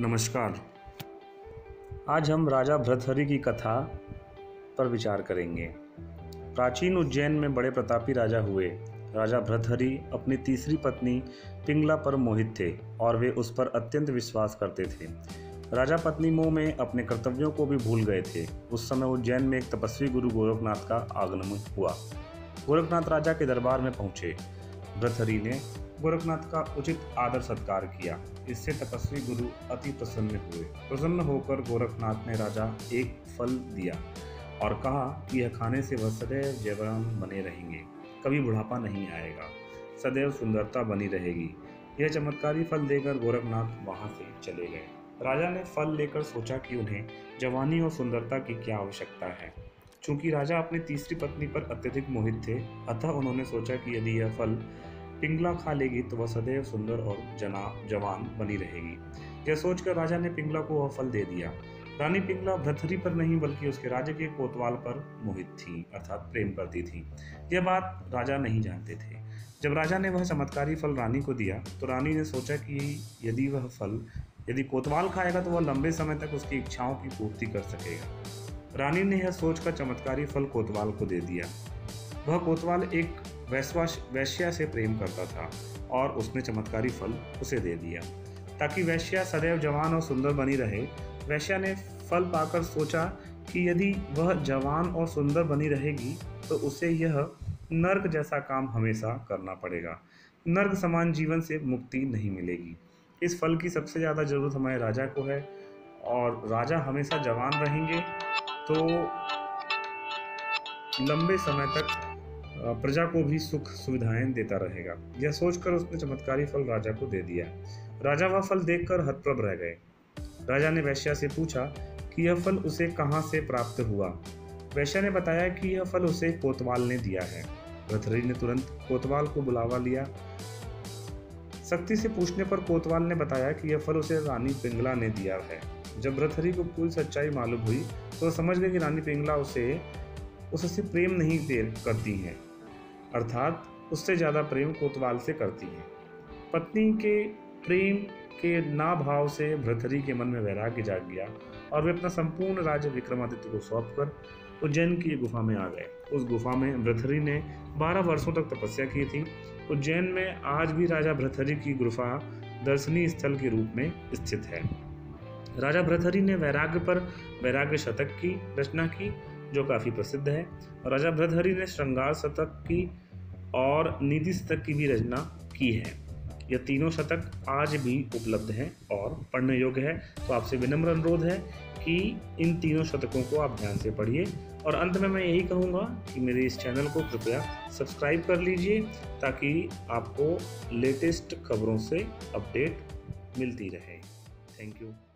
नमस्कार। आज हम राजा भृतहरि की कथा पर विचार करेंगे। प्राचीन उज्जैन में बड़े प्रतापी राजा हुए। राजा भृतहरि अपनी तीसरी पत्नी पिंगला पर मोहित थे और वे उस पर अत्यंत विश्वास करते थे। राजा पत्नी मोह में अपने कर्तव्यों को भी भूल गए थे। उस समय उज्जैन में एक तपस्वी गुरु गोरखनाथ का आगमन हुआ। गोरखनाथ राजा के दरबार में पहुँचे। भृतहरि ने गोरखनाथ का उचित आदर सत्कार किया। इससे तपस्वी गुरु अति प्रसन्न हुए। प्रसन्न होकर गोरखनाथ ने राजा एक फल दिया और कहा कि यह खाने से वह सदैव जवान बने रहेंगे। कभी बुढ़ापा नहीं आएगा। सदैव सुंदरता बनी रहेगी। यह चमत्कारी फल देकर गोरखनाथ वहाँ से चले गए। राजा ने फल लेकर सोचा कि उन्हें जवानी और सुंदरता की क्या आवश्यकता है। चूँकि राजा अपनी तीसरी पत्नी पर अत्यधिक मोहित थे, अतः उन्होंने सोचा कि यदि यह फल पिंगला खा लेगी तो वह सदैव सुंदर और जना, जवान बनी रहेगी। यह सोचकर राजा ने पिंगला को वह फल दे दिया। रानी पिंगला भ्रथरी पर नहीं, बल्कि उसके राज्य के कोतवाल पर मोहित थी, अर्थात प्रेम करती थी। यह बात राजा नहीं जानते थे। जब राजा ने वह चमत्कारी फल रानी को दिया तो रानी ने सोचा कि यदि वह फल, यदि कोतवाल खाएगा तो वह लंबे समय तक उसकी इच्छाओं की पूर्ति कर सकेगा। रानी ने यह सोचकर चमत्कारी फल कोतवाल को दे दिया। वह कोतवाल एक वैश्या से प्रेम करता था और उसने चमत्कारी फल उसे दे दिया। ताकि वैश्या सदैव जवान और सुंदर बनी रहे, वैश्या ने फल पाकर सोचा कि यदि वह जवान और सुंदर बनी रहेगी तो उसे यह नर्क जैसा काम हमेशा करना पड़ेगा। नर्क समान जीवन से मुक्ति नहीं मिलेगी। इस फल की सबसे ज़्यादा ज़रूरत हमारे राजा को है। और राजा हमेशा जवान रहेंगे तो लंबे समय तक प्रजा को भी सुख सुविधाएँ देता रहेगा। यह सोचकर उसने चमत्कारी फल राजा को दे दिया। राजा वह फल देखकर हतप्रभ रह गए। राजा ने वैश्या से पूछा कि यह फल उसे कहाँ से प्राप्त हुआ? वैश्या ने बताया कि यह फल उसे कोतवाल ने दिया है। रथरी ने तुरंत कोतवाल को बुलावा लिया। सख्ती से पूछने पर कोतवाल ने बताया कि यह फल उसे रानी पिंगला ने दिया है। जब रथरी को पूरी सच्चाई मालूम हुई तो समझ गए कि रानी पिंगला उसे, उससे प्रेम नहीं दे, करती हैं। अर्थात उससे ज़्यादा प्रेम कोतवाल से करती है। पत्नी के प्रेम के ना भाव से भ्रतरी के मन में वैराग्य जाग गया और वे अपना संपूर्ण राज्य विक्रमादित्य को सौंप कर उज्जैन की गुफा में आ गए। उस गुफा में भ्रथरी ने बारह वर्षों तक तपस्या की थी। उज्जैन में आज भी राजा भ्रथरी की गुफा दर्शनीय स्थल के रूप में स्थित है। राजा भ्रथरी ने वैराग्य पर वैराग्य शतक की रचना की जो काफ़ी प्रसिद्ध है। राजा भृतहरि ने श्रृंगार शतक की और नीति शतक की भी रचना की है। यह तीनों शतक आज भी उपलब्ध हैं और पढ़ने योग्य है। तो आपसे विनम्र अनुरोध है कि इन तीनों शतकों को आप ध्यान से पढ़िए। और अंत में मैं यही कहूँगा कि मेरे इस चैनल को कृपया सब्सक्राइब कर लीजिए ताकि आपको लेटेस्ट खबरों से अपडेट मिलती रहे। Thank you.